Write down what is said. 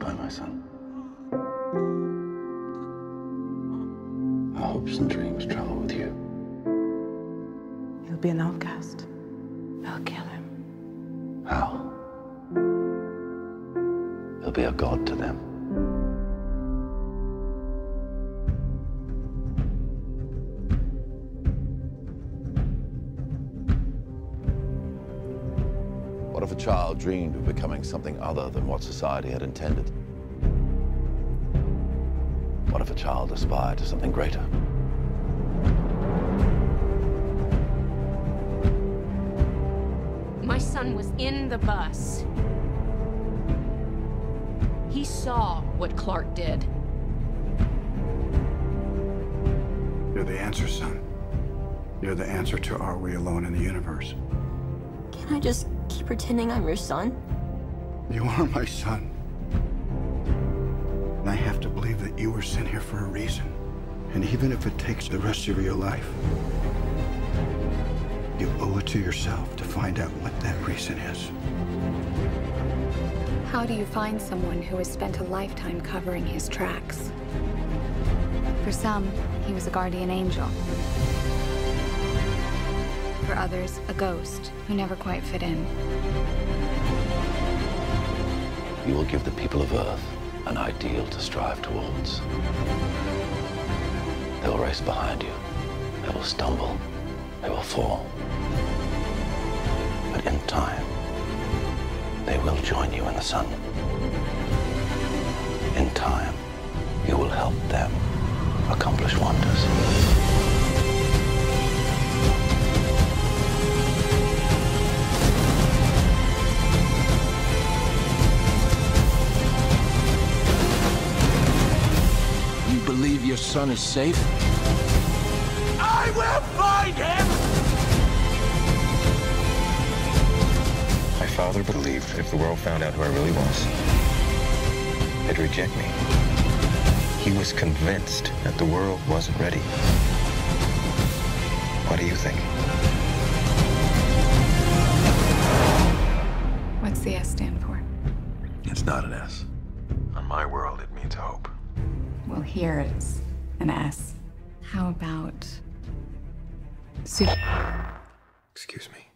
Goodbye, my son. Our hopes and dreams travel with you. He'll be an outcast. They'll kill him. How? He'll be a god to them. What if a child dreamed of becoming something other than what society had intended? What if a child aspired to something greater? My son was in the bus. He saw what Clark did. You're the answer, son. You're the answer to are we alone in the universe? Can I just keep pretending I'm your son? You are my son. And I have to believe that you were sent here for a reason. And even if it takes the rest of your life, you owe it to yourself to find out what that reason is. How do you find someone who has spent a lifetime covering his tracks? For some, he was a guardian angel. For others, a ghost who never quite fit in. You will give the people of Earth an ideal to strive towards. They will race behind you. They will stumble. They will fall. But in time, they will join you in the sun. In time, you will help them accomplish wonders. You believe your son is safe? I will find him! My father believed if the world found out who I really was, they'd reject me. He was convinced that the world wasn't ready. What do you think? What's the S stand for? It's not an S. On my world, it means hope. Well, here it's an S. How about super? Excuse me.